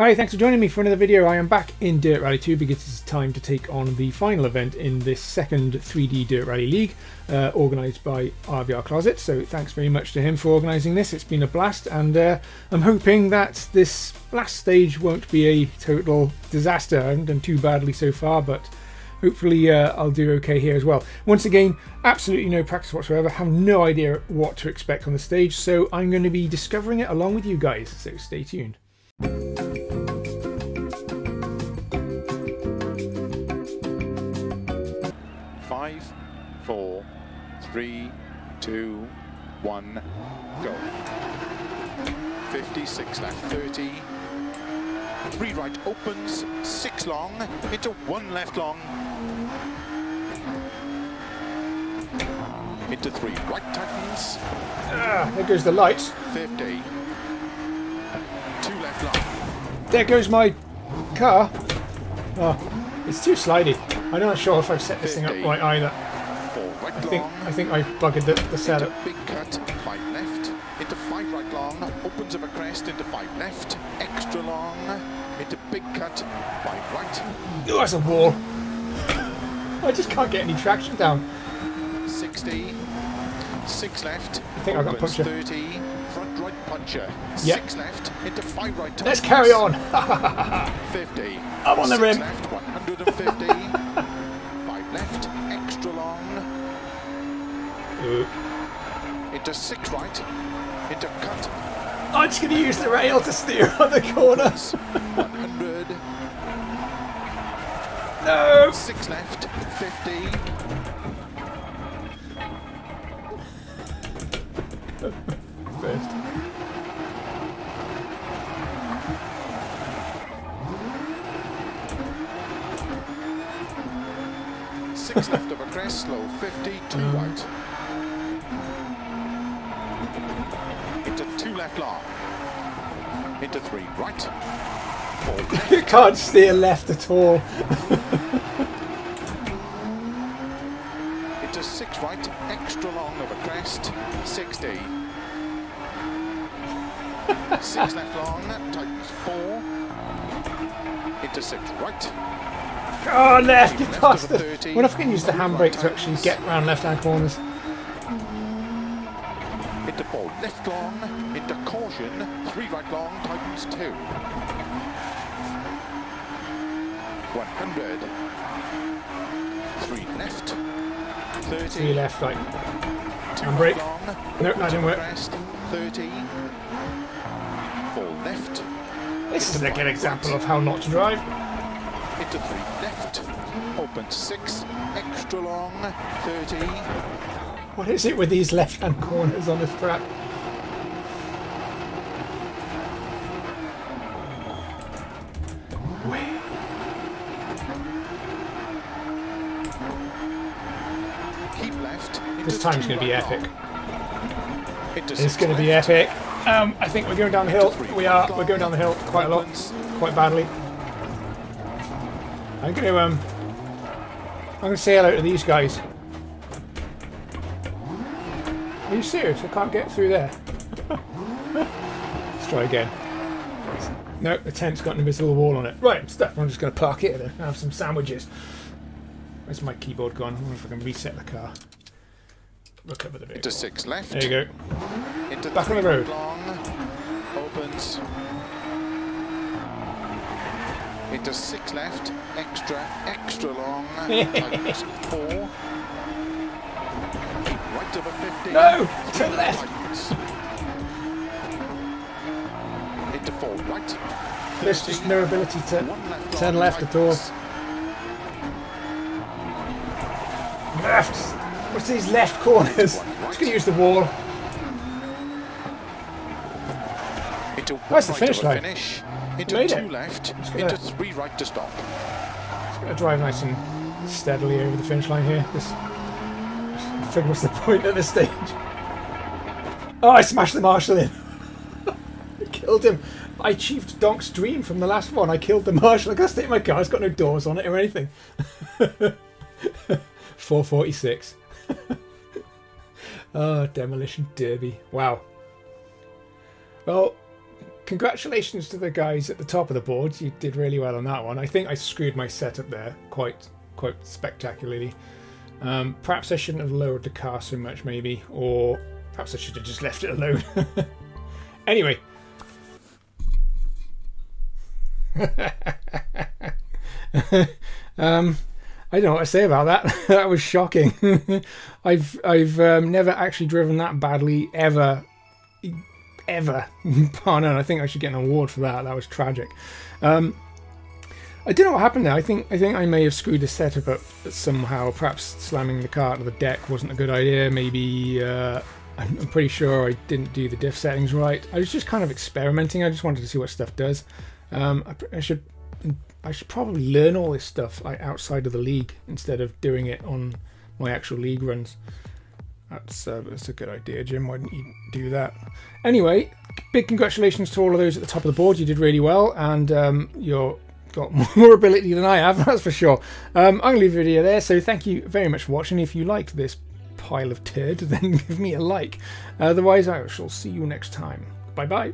Hi, thanks for joining me for another video. I am back in Dirt Rally 2 because it's time to take on the final event in this second 3D Dirt Rally League uh, organised by RVR Closet. So thanks very much to him for organising this. It's been a blast and uh, I'm hoping that this last stage won't be a total disaster. I haven't done too badly so far, but hopefully uh, I'll do okay here as well. Once again, absolutely no practice whatsoever, have no idea what to expect on the stage, so I'm going to be discovering it along with you guys, so stay tuned. Five, four, three, two, one, go. 56 left, 30. Three right opens, six long, into one left long. Into three right tightens, Ah, there goes the lights. 50. Two left long. There goes my car. Oh, it's too slidey. I'm not sure if I've set this thing up right either. Right I think long. I think I buggered the, the setup. Big cut, five left, into five right long, opens of a crest, into five left, extra long, into big cut, five right, Oh, that's a wall. I just can't get any traction down. 60, six left, I think I got puncher. 30, front right puncher, Yep. six left, into five right Let's carry on. 50, I'm on the rim. left, 150, five left, extra long, Ooh. into six right, into cut, I'm just going to use the rail to steer on the corners. 100, No. Six left, 50. First. Six left of a crest, slow, 50, two Mm. right. Into two left long. Into three right. You can't steer left at all. into six right, extra long of a crest, 60. six left long, tightens four. Into six right. Oh, left, you Left of a bastard. 30, What if I can use the handbrake to actually get around left-hand corners? Into four left long, into caution, three right long, tightens two. 100. Three left. 30. Three left, right. Two handbrake. right long. Nope, that didn't work. Crest, 30. Four left. This is a good example of how not to drive. Into three left. Open six. Extra long. 30. What is it with these left-hand corners on this track? Keep left. This time's going to be epic. It's going to be epic. Um, I think we're going down the hill. We are. We're going down the hill quite a lot, quite badly. I'm going to um. I'm going to say hello to these guys. Are you serious? I can't get through there. Let's try again. No, the tent's got an invisible wall on it. Right, stuff. I'm just going to park it and have some sandwiches. Where's my keyboard gone? I wonder if I can reset the car. Recover the vehicle. Into six left. There you go. Into Back on the road. Long. Opens. Into six left. Extra, extra long. four. Keep right of a 50. No! Three To the left. tightens. Into four right. There's just no ability to left turn long, left at all. tightens. Left. What's these left corners? I'm just gonna use the wall. Into Where's the right finish line? Finish. Into Made two it. left. gonna- Into three right to stop. Just gonna drive nice and steadily over the finish line here. This. Figure what's the point at this stage? Oh, I smashed the marshal in. Killed him. I achieved Donk's dream from the last one. I killed the marshal. I gotta stay in my car. It's got no doors on it or anything. 446. oh, demolition derby. Wow. Well, congratulations to the guys at the top of the board. You did really well on that one. I think I screwed my setup there quite quite spectacularly. Um, perhaps I shouldn't have lowered the car so much, maybe, or perhaps I should have just left it alone. anyway. um, I don't know what to say about that. that was shocking. I've I've um, never actually driven that badly ever, ever. oh no, I think I should get an award for that. That was tragic. Um, I don't know what happened there. I think I think I may have screwed the setup up somehow. Perhaps slamming the car to the deck wasn't a good idea. Maybe uh, I'm, I'm pretty sure I didn't do the diff settings right. I was just kind of experimenting. I just wanted to see what stuff does. Um, I, I should I should probably learn all this stuff like, outside of the league instead of doing it on my actual league runs. That's, uh, that's a good idea, Jim. Why didn't you do that? Anyway, big congratulations to all of those at the top of the board. You did really well, and um, you're got more ability than I have, that's for sure. Um, I'm going to leave the video there, so thank you very much for watching. If you liked this pile of turd, then give me a like. Otherwise, I shall see you next time. Bye bye.